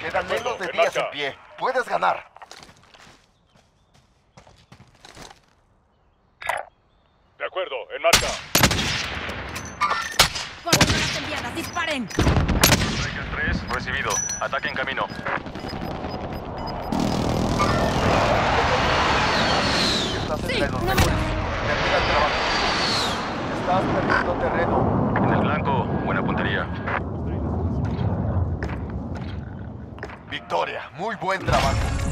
Quedan menos de en 10 marcha. en pie. Puedes ganar. De acuerdo, en marcha. Coordenadas enviadas, disparen. Striker 3, recibido. Ataque en camino. Estás Sí, entre los no mejores. menos. Termina el trabajo. Estás perdiendo terreno. En el blanco, buena puntería. Victoria. Muy buen trabajo.